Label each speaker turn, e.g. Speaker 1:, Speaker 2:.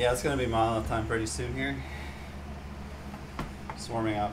Speaker 1: Yeah, it's gonna be monolith time pretty soon here. Swarming warming up.